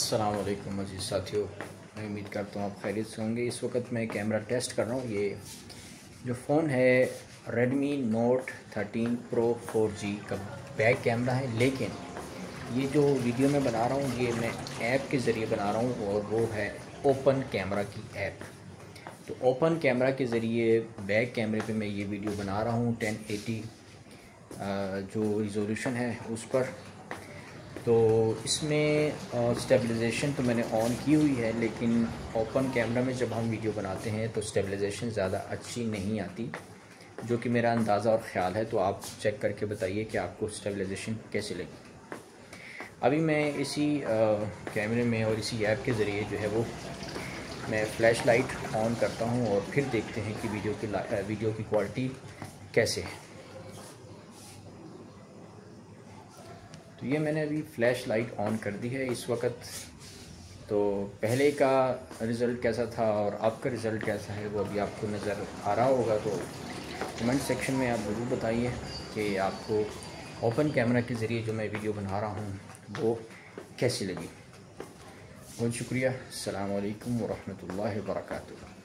السلام علیکم عزیز ساتھیوں میں امید کرتا ہوں آپ خیریت سے ہوں گے۔ اس وقت میں کیمرہ ٹیسٹ کر رہا ہوں۔ یہ جو فون ہے Redmi Note thirteen Pro four G کا بیک کیمرہ ہے۔ لیکن یہ جو ویڈیو میں بنا رہا ہوں، یہ میں ایپ کے ذریعے بنا رہا ہوں اور وہ ہے اوپن کیمرہ کی ایپ۔ تو اوپن کیمرہ کے ذریعے بیک کیمرے پہ میں یہ ویڈیو بنا رہا ہوں۔ ٹین ایٹی جو ریزولوشن ہے، اس پر تو اس میں اسٹیبلائزیشن تو میں نے آن کی ہوئی ہے، لیکن اوپن کیمرہ میں جب ہم ویڈیو بناتے ہیں تو اسٹیبلائزیشن زیادہ اچھی نہیں آتی، جو کہ میرا اندازہ اور خیال ہے، تو آپ چیک کر کے بتائیے کہ آپ کو اسٹیبلائزیشن کیسے لگی۔ ابھی میں اسی کیمرے میں اور اسی ایپ کے ذریعے جو ہے وہ میں فلیش لائٹ آن کرتا ہوں اور پھر دیکھتے ہیں کہ ویڈیو کی ویڈیو کی کوالٹی کیسے ہے۔ تو یہ میں نے ابھی فلیش لائٹ آن کر دی ہے اس وقت۔ تو پہلے کا رزلٹ کیسا تھا اور اب کا رزلٹ کیسا ہے وہ ابھی آپ کو نظر آ رہا ہوگا۔ تو کمنٹ سیکشن میں آپ ضرور بتائیے کہ آپ کو اوپن کیمرہ کے ذریعے جو میں ویڈیو بنا رہا ہوں وہ کیسی لگی۔ بہت شکریہ۔ السلام علیکم ورحمۃ اللہ وبرکاتہ۔